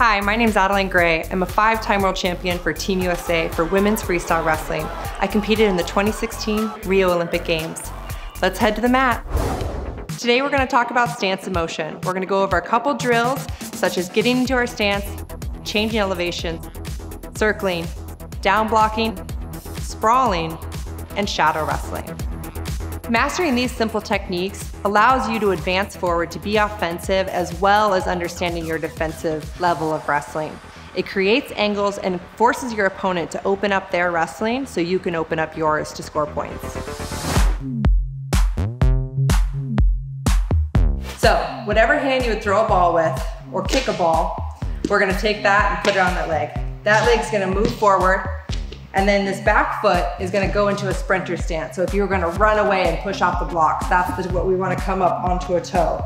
Hi, my name is Adeline Gray. I'm a five-time world champion for Team USA for women's freestyle wrestling. I competed in the 2016 Rio Olympic Games. Let's head to the mat. Today we're gonna to talk about stance and motion. We're gonna go over a couple drills, such as getting into our stance, changing elevations, circling, down blocking, sprawling, and shadow wrestling. Mastering these simple techniques allows you to advance forward to be offensive as well as understanding your defensive level of wrestling. It creates angles and forces your opponent to open up their wrestling so you can open up yours to score points. So, whatever hand you would throw a ball with or kick a ball, we're gonna take that and put it on that leg. That leg's gonna move forward and then this back foot is gonna go into a sprinter stance. So if you were gonna run away and push off the blocks, that's what we wanna come up onto a toe.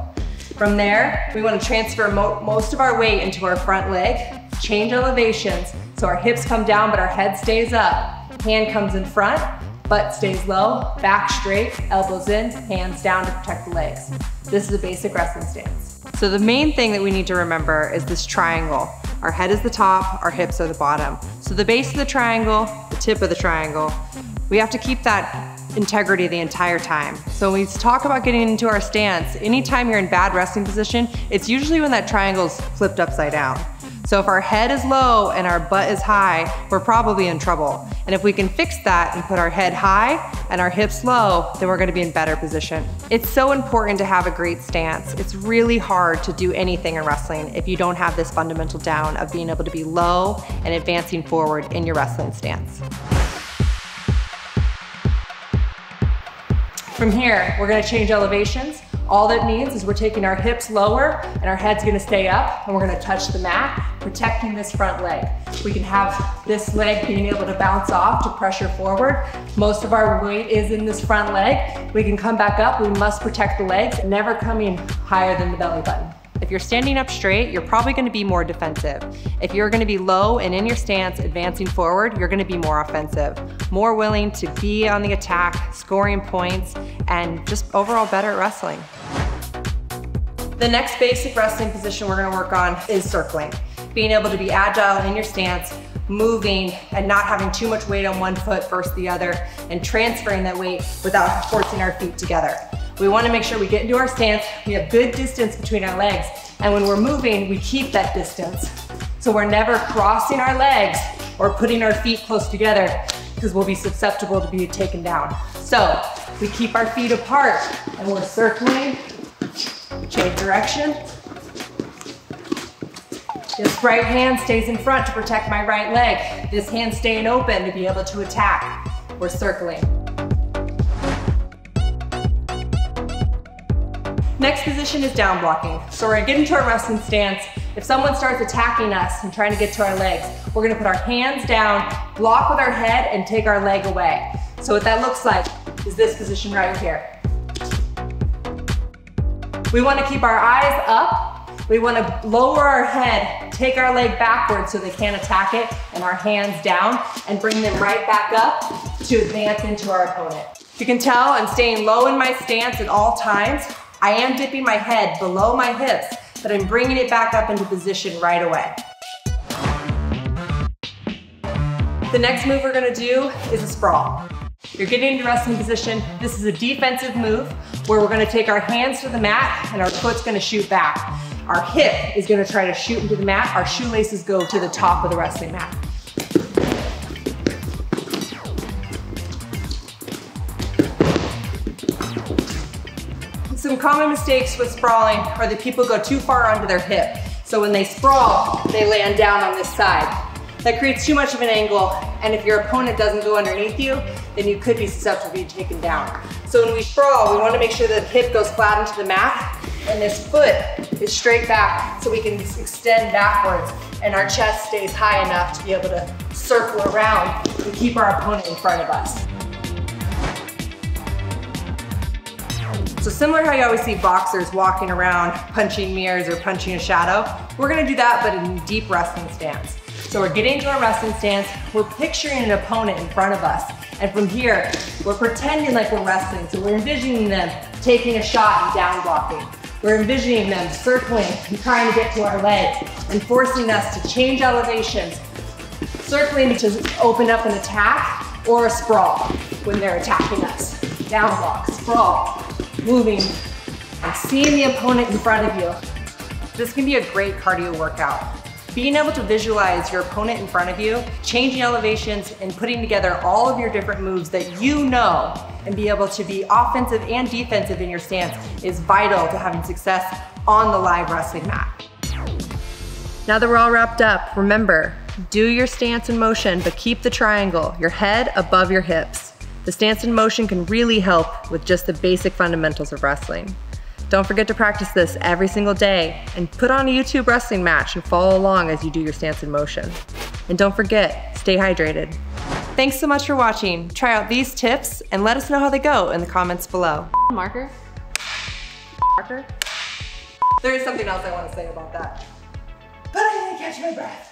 From there, we wanna transfer mo most of our weight into our front leg, change elevations, so our hips come down but our head stays up. Hand comes in front, butt stays low, back straight, elbows in, hands down to protect the legs. This is a basic wrestling stance. So the main thing that we need to remember is this triangle. Our head is the top, our hips are the bottom. So the base of the triangle, the tip of the triangle, we have to keep that integrity the entire time. So when we talk about getting into our stance, anytime you're in bad wrestling position, it's usually when that triangle's flipped upside down. So if our head is low and our butt is high, we're probably in trouble. And if we can fix that and put our head high and our hips low, then we're gonna be in better position. It's so important to have a great stance. It's really hard to do anything in wrestling if you don't have this fundamental down of being able to be low and advancing forward in your wrestling stance. From here, we're gonna change elevations. All that means is we're taking our hips lower and our head's gonna stay up and we're gonna touch the mat, protecting this front leg. We can have this leg being able to bounce off to pressure forward. Most of our weight is in this front leg. We can come back up. We must protect the legs, never coming higher than the belly button. If you're standing up straight, you're probably gonna be more defensive. If you're gonna be low and in your stance, advancing forward, you're gonna be more offensive, more willing to be on the attack, scoring points, and just overall better at wrestling. The next basic wrestling position we're gonna work on is circling. Being able to be agile in your stance, moving and not having too much weight on one foot versus the other and transferring that weight without forcing our feet together. We wanna make sure we get into our stance, we have good distance between our legs, and when we're moving, we keep that distance. So we're never crossing our legs or putting our feet close together because we'll be susceptible to be taken down. So we keep our feet apart and we're circling, change direction. This right hand stays in front to protect my right leg. This hand staying open to be able to attack. We're circling. Next position is down blocking. So we're gonna get into our wrestling stance. If someone starts attacking us and trying to get to our legs, we're gonna put our hands down, block with our head, and take our leg away. So what that looks like is this position right here. We wanna keep our eyes up. We wanna lower our head, take our leg backwards so they can't attack it, and our hands down, and bring them right back up to advance into our opponent. You can tell I'm staying low in my stance at all times. I am dipping my head below my hips, but I'm bringing it back up into position right away. The next move we're gonna do is a sprawl. You're getting into wrestling position. This is a defensive move where we're gonna take our hands to the mat and our foot's gonna shoot back. Our hip is gonna try to shoot into the mat. Our shoelaces go to the top of the wrestling mat. Some common mistakes with sprawling are that people go too far under their hip. So when they sprawl, they land down on this side. That creates too much of an angle, and if your opponent doesn't go underneath you, then you could be susceptible to being taken down. So when we sprawl, we wanna make sure that the hip goes flat into the mat, and this foot is straight back so we can extend backwards, and our chest stays high enough to be able to circle around and keep our opponent in front of us. So similar how you always see boxers walking around punching mirrors or punching a shadow, we're gonna do that but in deep wrestling stance. So we're getting into our wrestling stance, we're picturing an opponent in front of us, and from here, we're pretending like we're wrestling. So we're envisioning them taking a shot and down blocking. We're envisioning them circling and trying to get to our leg and forcing us to change elevations, circling to open up an attack or a sprawl when they're attacking us. Down block, sprawl, moving, and seeing the opponent in front of you. This can be a great cardio workout. Being able to visualize your opponent in front of you, changing elevations, and putting together all of your different moves that you know and be able to be offensive and defensive in your stance is vital to having success on the live wrestling mat. Now that we're all wrapped up, remember, do your stance in motion, but keep the triangle, your head above your hips. The stance in motion can really help with just the basic fundamentals of wrestling. Don't forget to practice this every single day and put on a YouTube wrestling match and follow along as you do your stance in motion. And don't forget, stay hydrated. Thanks so much for watching. Try out these tips and let us know how they go in the comments below. Marker? Marker? There is something else I want to say about that, but I didn't catch my breath.